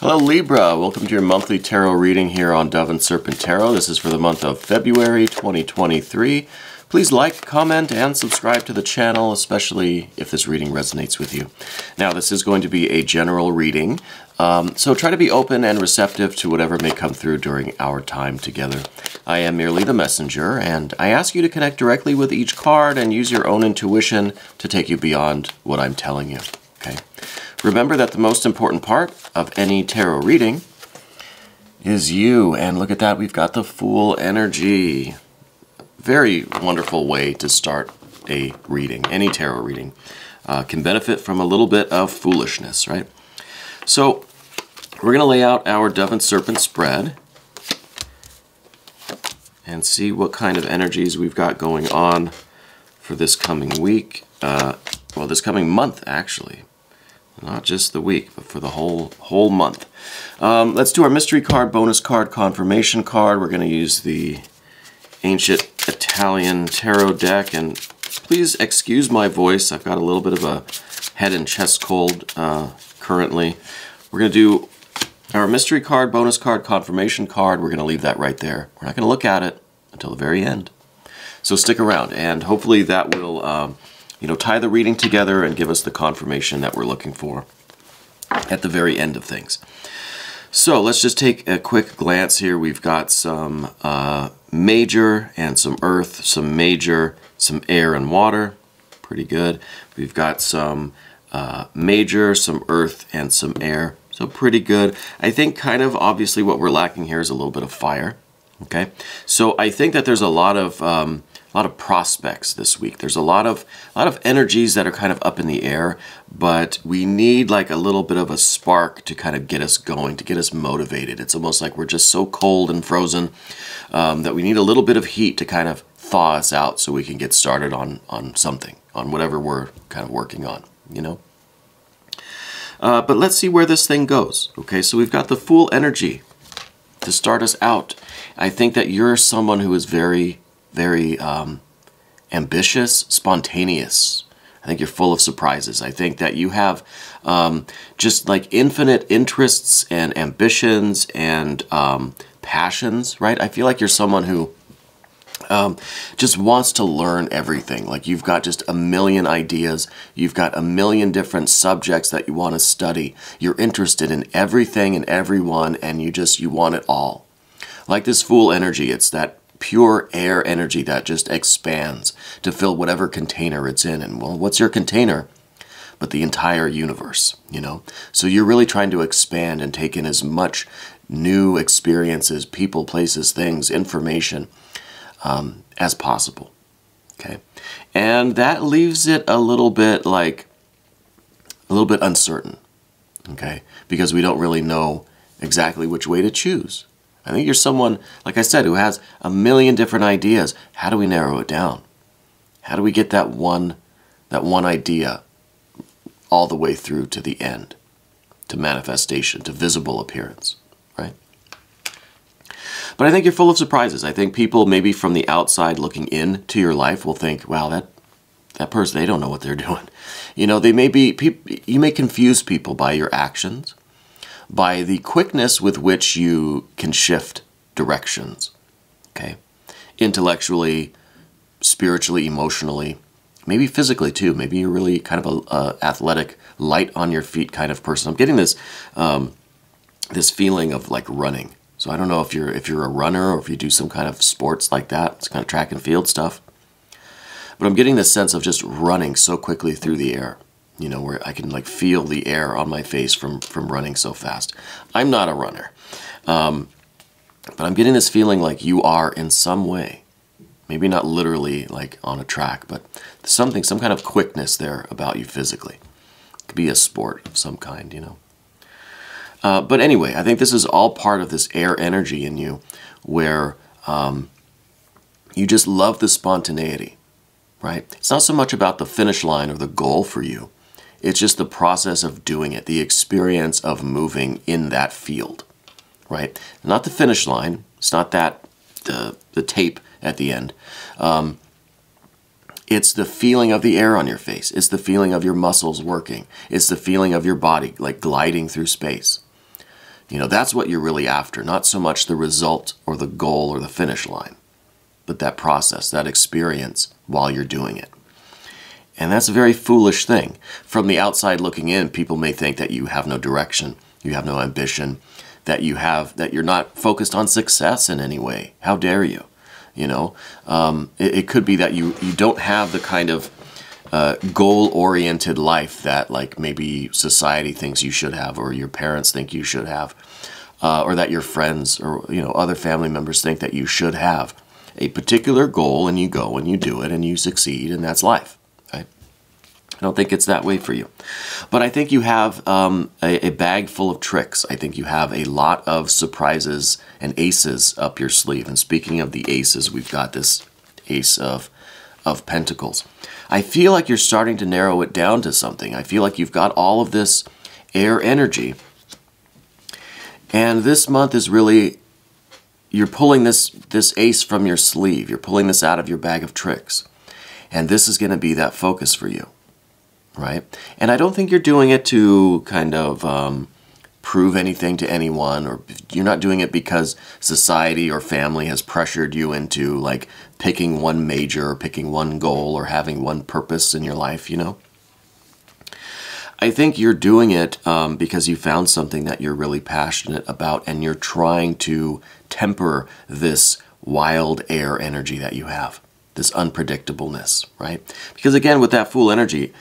Hello Libra, welcome to your monthly tarot reading here on Dove and Serpent Tarot. This is for the month of February 2023. Please like, comment, and subscribe to the channel, especially if this reading resonates with you. Now, this is going to be a general reading, um, so try to be open and receptive to whatever may come through during our time together. I am merely the messenger, and I ask you to connect directly with each card and use your own intuition to take you beyond what I'm telling you. Okay. Remember that the most important part of any tarot reading is you. And look at that, we've got the Fool energy. Very wonderful way to start a reading, any tarot reading. Uh, can benefit from a little bit of foolishness, right? So we're going to lay out our Dove and Serpent spread and see what kind of energies we've got going on for this coming week. Uh, well, this coming month, actually. Not just the week, but for the whole whole month. Um, let's do our mystery card, bonus card, confirmation card. We're going to use the ancient Italian tarot deck. And please excuse my voice. I've got a little bit of a head and chest cold uh, currently. We're going to do our mystery card, bonus card, confirmation card. We're going to leave that right there. We're not going to look at it until the very end. So stick around, and hopefully that will... Um, you know, tie the reading together and give us the confirmation that we're looking for at the very end of things. So let's just take a quick glance here. We've got some uh, major and some earth, some major, some air and water. Pretty good. We've got some uh, major, some earth, and some air. So pretty good. I think kind of obviously what we're lacking here is a little bit of fire. Okay. So I think that there's a lot of um, a lot of prospects this week. There's a lot of a lot of energies that are kind of up in the air, but we need like a little bit of a spark to kind of get us going, to get us motivated. It's almost like we're just so cold and frozen um, that we need a little bit of heat to kind of thaw us out so we can get started on on something, on whatever we're kind of working on, you know. Uh, but let's see where this thing goes. Okay, so we've got the Fool energy to start us out. I think that you're someone who is very very um, ambitious, spontaneous. I think you're full of surprises. I think that you have um, just like infinite interests and ambitions and um, passions, right? I feel like you're someone who um, just wants to learn everything. Like you've got just a million ideas. You've got a million different subjects that you want to study. You're interested in everything and everyone and you just, you want it all. Like this fool energy, it's that pure air energy that just expands to fill whatever container it's in. And well, what's your container? But the entire universe, you know? So you're really trying to expand and take in as much new experiences, people, places, things, information um, as possible. Okay. And that leaves it a little bit like, a little bit uncertain. Okay. Because we don't really know exactly which way to choose. I think you're someone, like I said, who has a million different ideas. How do we narrow it down? How do we get that one, that one idea all the way through to the end, to manifestation, to visible appearance, right? But I think you're full of surprises. I think people maybe from the outside looking in to your life will think, wow, that that person, they don't know what they're doing. You know, they may be, you may confuse people by your actions by the quickness with which you can shift directions. Okay? Intellectually, spiritually, emotionally, maybe physically too. Maybe you're really kind of a, a athletic, light on your feet kind of person. I'm getting this um, this feeling of like running. So I don't know if you're if you're a runner or if you do some kind of sports like that. It's kind of track and field stuff. But I'm getting this sense of just running so quickly through the air you know, where I can like feel the air on my face from, from running so fast. I'm not a runner. Um, but I'm getting this feeling like you are in some way, maybe not literally like on a track, but something, some kind of quickness there about you physically. It could be a sport of some kind, you know. Uh, but anyway, I think this is all part of this air energy in you where um, you just love the spontaneity, right? It's not so much about the finish line or the goal for you. It's just the process of doing it, the experience of moving in that field, right? Not the finish line. It's not that the the tape at the end. Um, it's the feeling of the air on your face. It's the feeling of your muscles working. It's the feeling of your body like gliding through space. You know, that's what you're really after, not so much the result or the goal or the finish line, but that process, that experience while you're doing it. And that's a very foolish thing. From the outside looking in, people may think that you have no direction, you have no ambition, that you have that you're not focused on success in any way. How dare you? You know, um, it, it, could be that you you don't have the kind of uh, goal-oriented life that like maybe society thinks you should have, or your parents think you should have, uh, or that your friends or you know other family members think that you should have a particular goal, and you go and you do it and you succeed, and that's life. I don't think it's that way for you. But I think you have um, a, a, bag full of tricks. I think you have a lot of surprises and aces up your sleeve. And speaking of the aces, we've got this ace of, of pentacles. I feel like you're starting to narrow it down to something. I feel like you've got all of this air energy. And this month is really, you're pulling this, this ace from your sleeve. You're pulling this out of your bag of tricks. And this is going to be that focus for you right? And I don't think you're doing it to kind of um, prove anything to anyone, or you're not doing it because society or family has pressured you into like picking one major, or picking one goal, or having one purpose in your life, you know? I think you're doing it um, because you found something that you're really passionate about and you're trying to temper this wild air energy that you have, this unpredictableness, right? Because again, with that fool energy,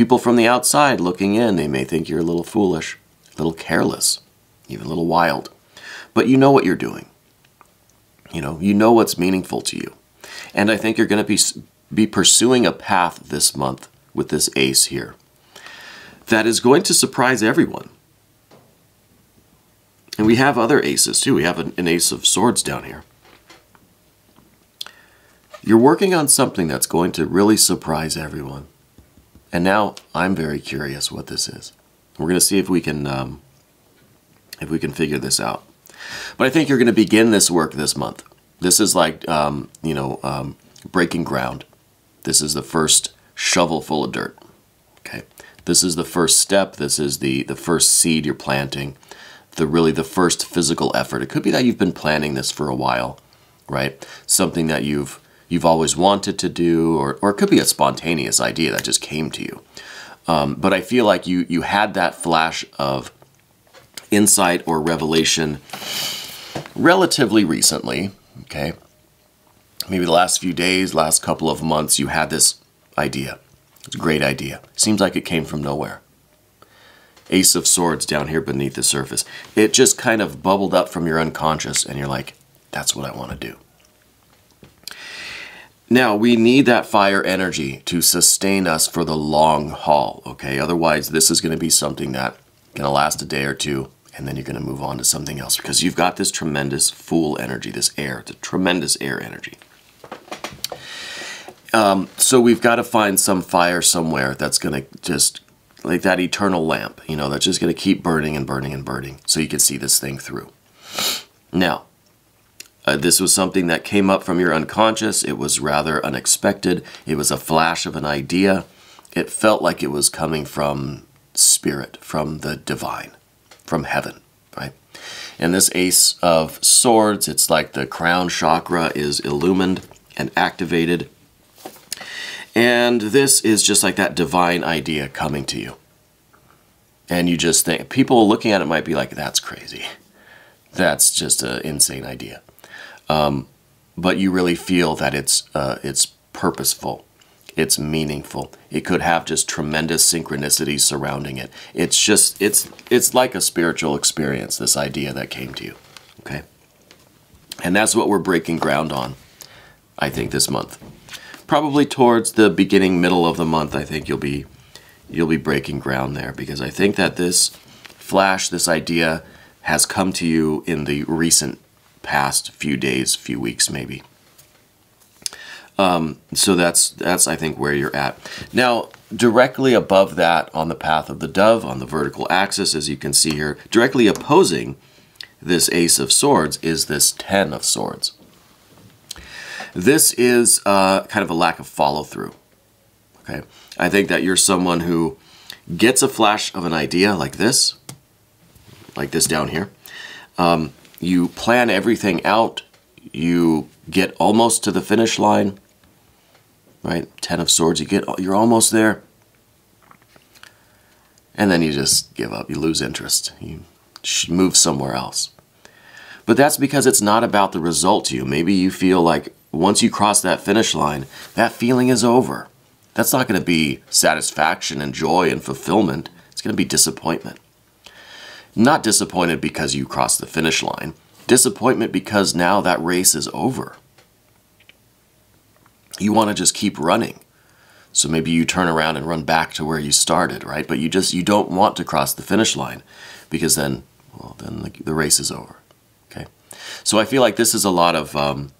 People from the outside looking in, they may think you're a little foolish, a little careless, even a little wild. But you know what you're doing. You know, you know what's meaningful to you. And I think you're going to be, be pursuing a path this month with this ace here that is going to surprise everyone. And we have other aces too. We have an, an ace of swords down here. You're working on something that's going to really surprise everyone. And now I'm very curious what this is. We're going to see if we can um, if we can figure this out. But I think you're going to begin this work this month. This is like um, you know um, breaking ground. This is the first shovel full of dirt. Okay, this is the first step. This is the the first seed you're planting. The really the first physical effort. It could be that you've been planning this for a while, right? Something that you've you've always wanted to do, or, or it could be a spontaneous idea that just came to you. Um, but I feel like you, you had that flash of insight or revelation relatively recently, okay? Maybe the last few days, last couple of months, you had this idea. It's a great idea. Seems like it came from nowhere. Ace of Swords down here beneath the surface. It just kind of bubbled up from your unconscious, and you're like, that's what I want to do. Now, we need that fire energy to sustain us for the long haul, okay? Otherwise, this is going to be something that going to last a day or two, and then you're going to move on to something else because you've got this tremendous fool energy, this air, the tremendous air energy. Um, so we've got to find some fire somewhere that's going to just, like that eternal lamp, you know, that's just going to keep burning and burning and burning so you can see this thing through. Now, uh, this was something that came up from your unconscious. It was rather unexpected. It was a flash of an idea. It felt like it was coming from spirit, from the divine, from heaven, right? And this Ace of Swords, it's like the crown chakra is illumined and activated. And this is just like that divine idea coming to you. And you just think, people looking at it might be like, that's crazy. That's just an insane idea um, but you really feel that it's uh, it's purposeful, it's meaningful. It could have just tremendous synchronicity surrounding it. It's just it's it's like a spiritual experience. This idea that came to you, okay, and that's what we're breaking ground on. I think this month, probably towards the beginning middle of the month. I think you'll be you'll be breaking ground there because I think that this flash, this idea, has come to you in the recent past few days, few weeks maybe. Um, so that's that's I think where you're at. Now, directly above that on the path of the dove on the vertical axis, as you can see here, directly opposing this Ace of Swords is this Ten of Swords. This is uh, kind of a lack of follow through. Okay, I think that you're someone who gets a flash of an idea like this, like this down here. Um, you plan everything out. You get almost to the finish line, right? Ten of Swords. You get you're almost there, and then you just give up. You lose interest. You move somewhere else. But that's because it's not about the result to you. Maybe you feel like once you cross that finish line, that feeling is over. That's not going to be satisfaction and joy and fulfillment. It's going to be disappointment. Not disappointed because you crossed the finish line, disappointment because now that race is over. You want to just keep running. So maybe you turn around and run back to where you started, right? But you just you don't want to cross the finish line because then well then the, the race is over. Okay. So I feel like this is a lot of um,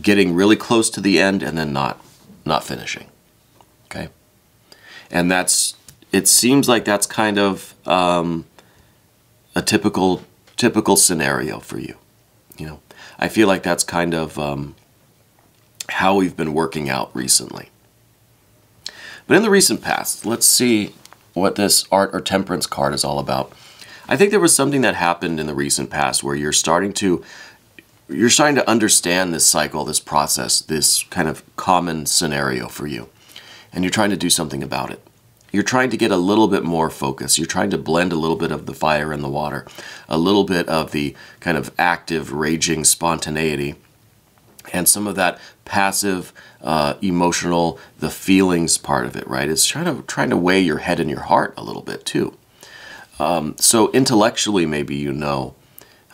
getting really close to the end and then not not finishing. Okay. And that's it seems like that's kind of um, a typical typical scenario for you. You know, I feel like that's kind of um, how we've been working out recently. But in the recent past, let's see what this art or temperance card is all about. I think there was something that happened in the recent past where you're starting to you're starting to understand this cycle, this process, this kind of common scenario for you. And you're trying to do something about it. You're trying to get a little bit more focus. You're trying to blend a little bit of the fire and the water, a little bit of the kind of active, raging spontaneity, and some of that passive, uh, emotional, the feelings part of it, right? It's trying to trying to weigh your head and your heart a little bit too. Um, so intellectually, maybe you know,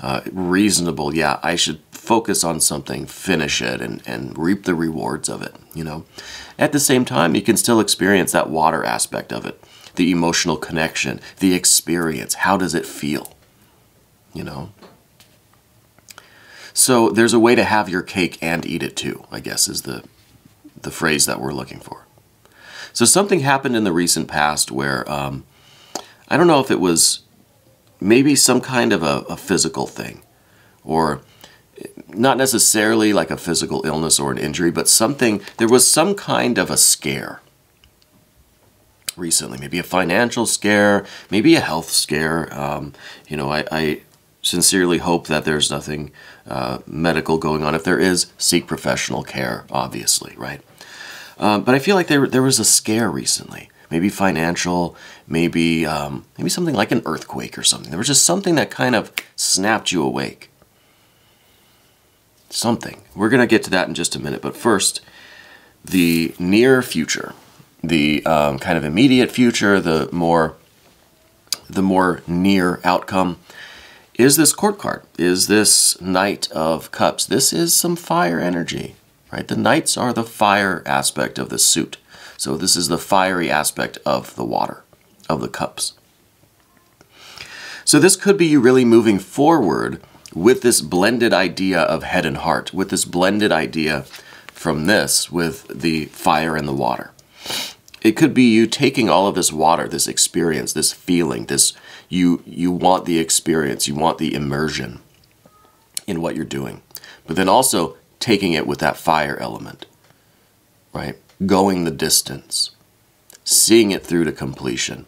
uh, reasonable, yeah, I should focus on something, finish it, and, and reap the rewards of it, you know. At the same time, you can still experience that water aspect of it, the emotional connection, the experience. How does it feel? You know? So there's a way to have your cake and eat it too, I guess is the, the phrase that we're looking for. So something happened in the recent past where um, I don't know if it was maybe some kind of a, a physical thing or not necessarily like a physical illness or an injury, but something, there was some kind of a scare recently. Maybe a financial scare, maybe a health scare. Um, you know, I, I, sincerely hope that there's nothing uh, medical going on. If there is, seek professional care, obviously, right? Um, but I feel like there, there was a scare recently. Maybe financial, maybe um, maybe something like an earthquake or something. There was just something that kind of snapped you awake something. We're going to get to that in just a minute, but first, the near future, the um, kind of immediate future, the more the more near outcome is this court card, is this Knight of Cups. This is some fire energy, right? The Knights are the fire aspect of the suit. So this is the fiery aspect of the water, of the cups. So this could be you really moving forward with this blended idea of head and heart, with this blended idea from this with the fire and the water. It could be you taking all of this water, this experience, this feeling, this you you want the experience, you want the immersion in what you're doing. But then also taking it with that fire element. Right? Going the distance. Seeing it through to completion.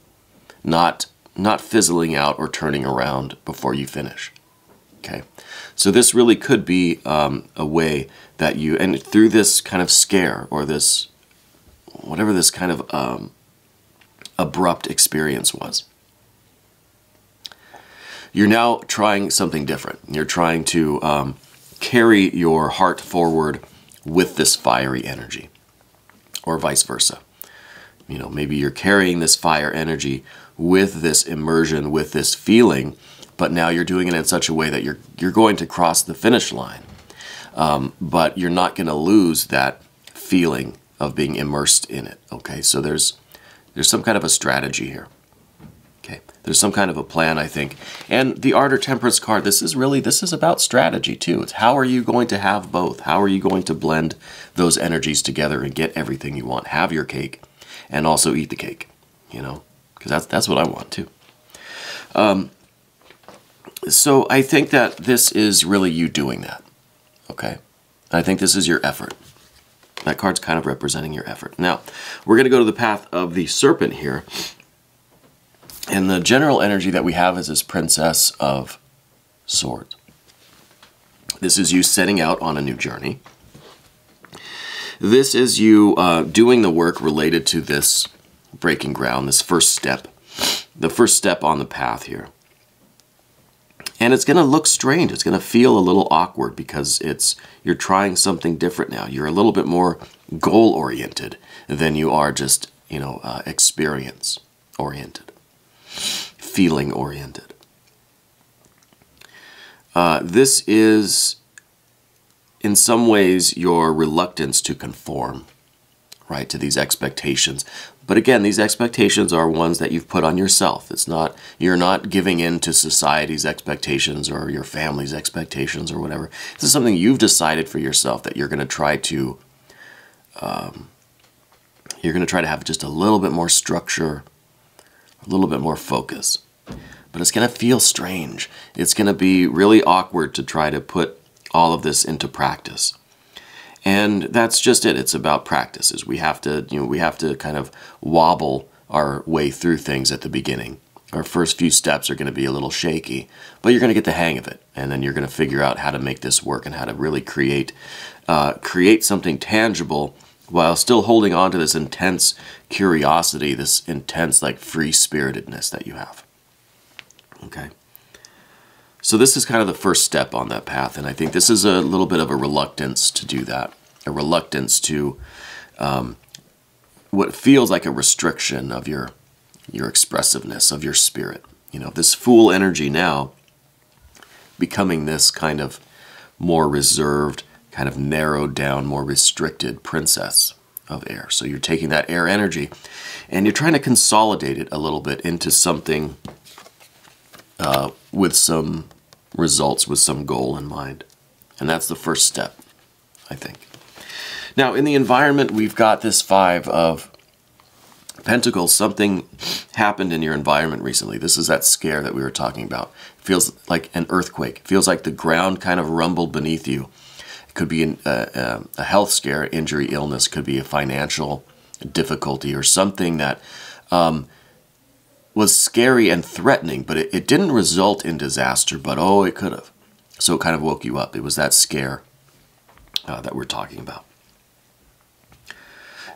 Not not fizzling out or turning around before you finish. Okay, so this really could be um, a way that you, and through this kind of scare or this, whatever this kind of um, abrupt experience was, you're now trying something different. You're trying to um, carry your heart forward with this fiery energy, or vice versa. You know, maybe you're carrying this fire energy with this immersion, with this feeling but now you're doing it in such a way that you're you're going to cross the finish line, um, but you're not going to lose that feeling of being immersed in it. Okay, so there's there's some kind of a strategy here. Okay, there's some kind of a plan, I think. And the Art or Temperance card, this is really this is about strategy too. It's how are you going to have both? How are you going to blend those energies together and get everything you want? Have your cake, and also eat the cake. You know, because that's that's what I want too. Um, so I think that this is really you doing that. Okay? I think this is your effort. That card's kind of representing your effort. Now, we're going to go to the path of the serpent here. And the general energy that we have is this Princess of Swords. This is you setting out on a new journey. This is you uh, doing the work related to this breaking ground, this first step, the first step on the path here. And it's going to look strange. It's going to feel a little awkward because it's you're trying something different now. You're a little bit more goal oriented than you are just, you know, uh, experience oriented, feeling oriented. Uh, this is in some ways your reluctance to conform right to these expectations. But again these expectations are ones that you've put on yourself. It's not you're not giving in to society's expectations or your family's expectations or whatever. This is something you've decided for yourself that you're going to try to um, you're going to try to have just a little bit more structure a little bit more focus. But it's going to feel strange. It's going to be really awkward to try to put all of this into practice. And that's just it. It's about practices. We have to, you know, we have to kind of wobble our way through things at the beginning. Our first few steps are going to be a little shaky, but you're going to get the hang of it, and then you're going to figure out how to make this work and how to really create, uh, create something tangible while still holding on to this intense curiosity, this intense like free spiritedness that you have. Okay. So this is kind of the first step on that path, and I think this is a little bit of a reluctance to do that, a reluctance to um, what feels like a restriction of your your expressiveness of your spirit. You know, this fool energy now becoming this kind of more reserved, kind of narrowed down, more restricted princess of air. So you're taking that air energy and you're trying to consolidate it a little bit into something uh, with some results, with some goal in mind. And that's the first step, I think. Now, in the environment, we've got this five of Pentacles. Something happened in your environment recently. This is that scare that we were talking about. It feels like an earthquake. It feels like the ground kind of rumbled beneath you. It could be an, uh, a health scare, injury, illness. Could be a financial difficulty or something that um, was scary and threatening, but it, it didn't result in disaster, but oh, it could have. So it kind of woke you up. It was that scare uh, that we're talking about.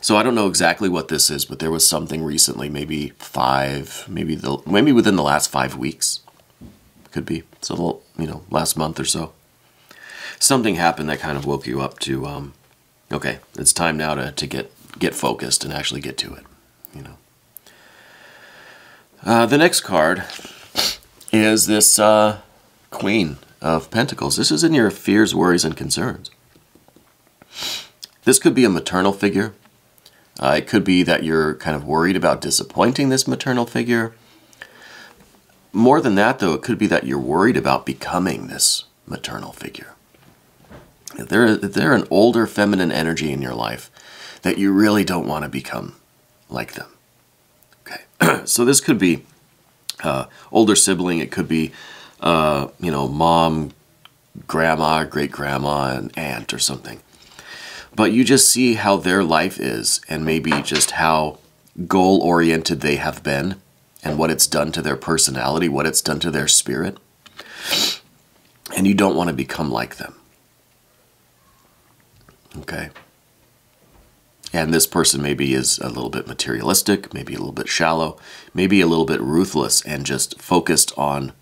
So I don't know exactly what this is, but there was something recently, maybe five, maybe the maybe within the last five weeks, could be. So you know, last month or so, something happened that kind of woke you up to. Um, okay, it's time now to to get get focused and actually get to it. You know. Uh, the next card is this uh, Queen of Pentacles. This is in your fears, worries, and concerns. This could be a maternal figure. Uh, it could be that you're kind of worried about disappointing this maternal figure. More than that, though, it could be that you're worried about becoming this maternal figure. If there, if there an older feminine energy in your life that you really don't want to become like them. so this could be uh, older sibling. It could be, uh, you know, mom, grandma, great grandma, and aunt or something. But you just see how their life is and maybe just how goal oriented they have been and what it's done to their personality, what it's done to their spirit. And you don't want to become like them. Okay. And this person maybe is a little bit materialistic, maybe a little bit shallow, maybe a little bit ruthless and just focused on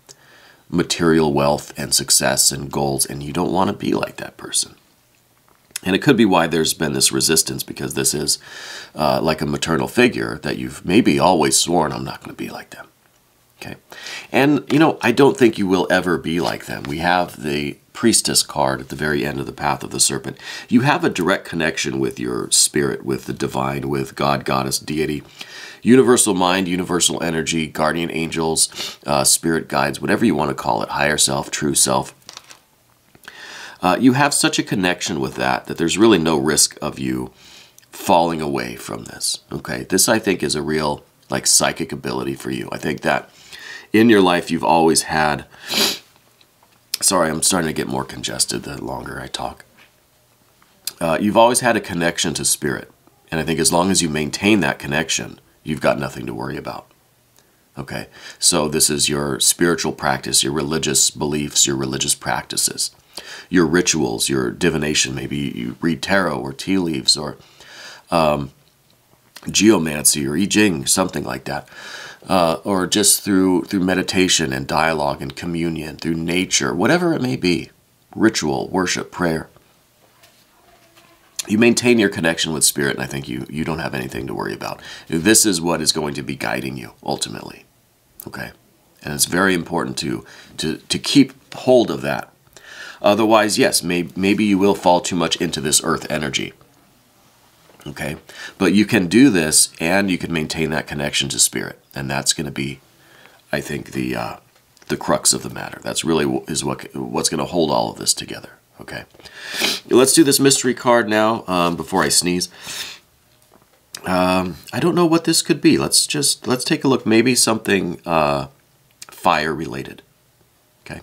material wealth and success and goals, and you don't want to be like that person. And it could be why there's been this resistance because this is uh, like a maternal figure that you've maybe always sworn, I'm not going to be like them. Okay. And, you know, I don't think you will ever be like them. We have the priestess card at the very end of the path of the serpent. You have a direct connection with your spirit, with the divine, with God, goddess, deity, universal mind, universal energy, guardian angels, uh, spirit guides, whatever you want to call it, higher self, true self. Uh, you have such a connection with that that there's really no risk of you falling away from this. Okay, this I think is a real like psychic ability for you. I think that in your life you've always had Sorry, I'm starting to get more congested the longer I talk. Uh, you've always had a connection to spirit. And I think as long as you maintain that connection, you've got nothing to worry about. Okay, so this is your spiritual practice, your religious beliefs, your religious practices, your rituals, your divination. Maybe you read tarot or tea leaves or um, geomancy or I Ching, something like that. Uh, or just through through meditation and dialogue and communion, through nature, whatever it may be, ritual, worship, prayer. You maintain your connection with spirit, and I think you you don't have anything to worry about. This is what is going to be guiding you ultimately. Okay, and it's very important to to to keep hold of that. Otherwise, yes, may, maybe you will fall too much into this earth energy okay? But you can do this and you can maintain that connection to spirit. And that's going to be i think the uh, the crux of the matter. That's really is what what's going to hold all of this together okay? Let's do this mystery card now um, before i sneeze. Um, i don't know what this could be. Let's just let's take a look. Maybe something uh, fire related okay?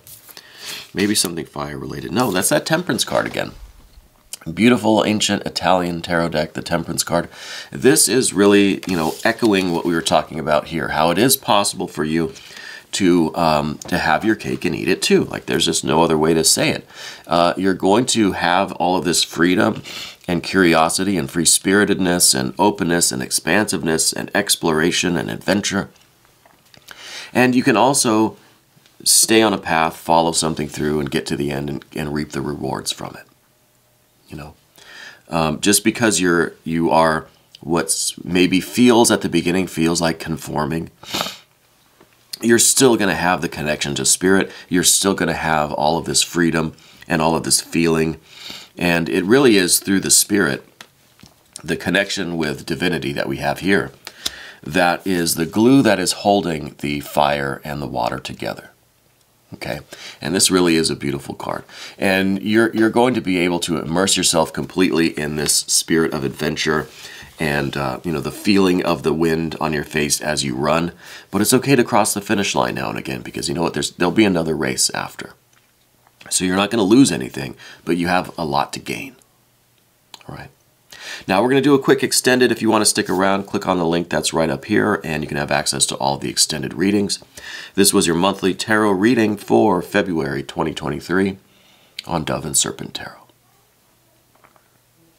Maybe something fire related. No that's that temperance card again Beautiful ancient Italian tarot deck, the Temperance card. This is really, you know, echoing what we were talking about here, how it is possible for you to um, to have your cake and eat it too. Like there's just no other way to say it. Uh, you're going to have all of this freedom and curiosity and free spiritedness and openness and expansiveness and exploration and adventure. And you can also stay on a path, follow something through, and get to the end and, and reap the rewards from it. You know, um, just because you're you are what's maybe feels at the beginning feels like conforming, you're still going to have the connection to spirit. You're still going to have all of this freedom and all of this feeling, and it really is through the spirit, the connection with divinity that we have here, that is the glue that is holding the fire and the water together. Okay, and this really is a beautiful card. And you're, you're going to be able to immerse yourself completely in this spirit of adventure and, uh, you know, the feeling of the wind on your face as you run. But it's okay to cross the finish line now and again because you know what, There's, there'll be another race after. So you're not going to lose anything, but you have a lot to gain. All right. Now we're going to do a quick extended. If you want to stick around, click on the link that's right up here and you can have access to all the extended readings. This was your monthly tarot reading for February 2023 on Dove and Serpent Tarot.